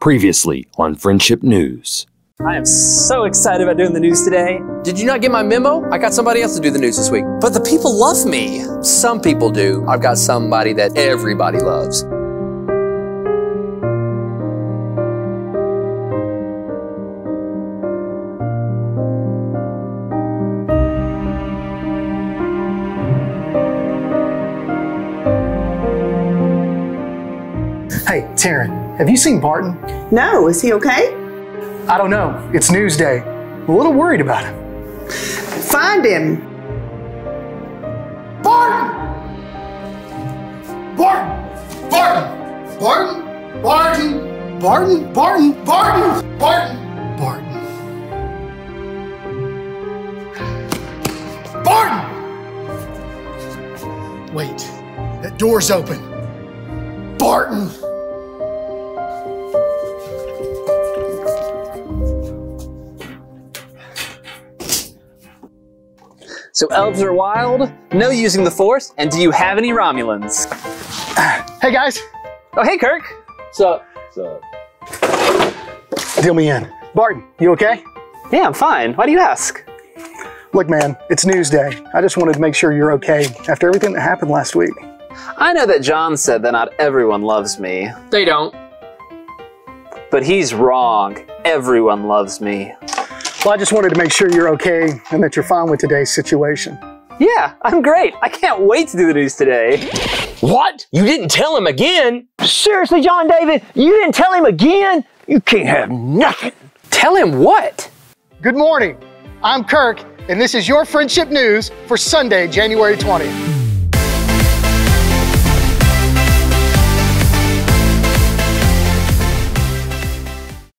Previously on Friendship News. I am so excited about doing the news today. Did you not get my memo? I got somebody else to do the news this week. But the people love me. Some people do. I've got somebody that everybody loves. Hey, Taryn, have you seen Barton? No, is he okay? I don't know. It's news day. I'm a little worried about him. Find him. Barton! Barton! Barton! Barton! Barton! Barton! Barton! Barton! Barton! Barton! Barton! Wait, that door's open. Barton! So elves are wild, no using the force, and do you have any Romulans? Hey, guys, Oh, hey Kirk. What's up? What's up? deal me in. Barton, you okay? Yeah, I'm fine. Why do you ask? Look, man, it's news day. I just wanted to make sure you're okay after everything that happened last week. I know that John said that not everyone loves me, They don't. but he's wrong. Everyone loves me. Well, I just wanted to make sure you're okay and that you're fine with today's situation. Yeah, I'm great. I can't wait to do the news today. What? You didn't tell him again? Seriously, John David, you didn't tell him again? You can't have nothing. Tell him what? Good morning. I'm Kirk, and this is your friendship news for Sunday, January 20th.